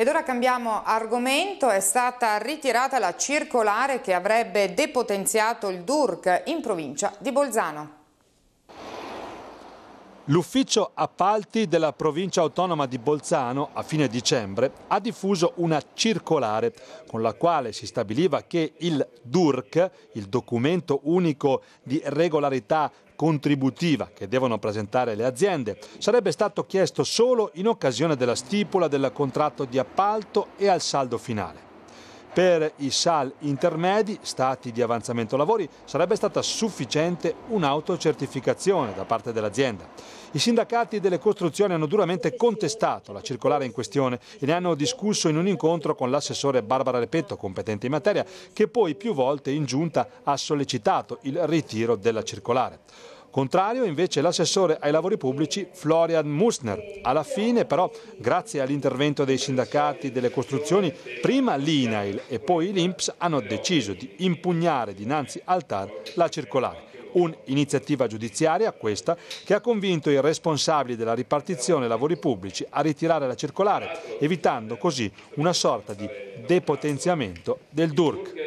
Ed ora cambiamo argomento, è stata ritirata la circolare che avrebbe depotenziato il DURC in provincia di Bolzano. L'ufficio appalti della provincia autonoma di Bolzano a fine dicembre ha diffuso una circolare con la quale si stabiliva che il DURC, il documento unico di regolarità contributiva che devono presentare le aziende, sarebbe stato chiesto solo in occasione della stipula del contratto di appalto e al saldo finale. Per i SAL intermedi, stati di avanzamento lavori, sarebbe stata sufficiente un'autocertificazione da parte dell'azienda. I sindacati delle costruzioni hanno duramente contestato la circolare in questione e ne hanno discusso in un incontro con l'assessore Barbara Repetto, competente in materia, che poi più volte in giunta ha sollecitato il ritiro della circolare. Contrario invece l'assessore ai lavori pubblici Florian Musner. Alla fine però, grazie all'intervento dei sindacati delle costruzioni, prima l'INAIL e poi l'INPS hanno deciso di impugnare dinanzi al TAR la circolare. Un'iniziativa giudiziaria, questa, che ha convinto i responsabili della ripartizione lavori pubblici a ritirare la circolare, evitando così una sorta di depotenziamento del DURC.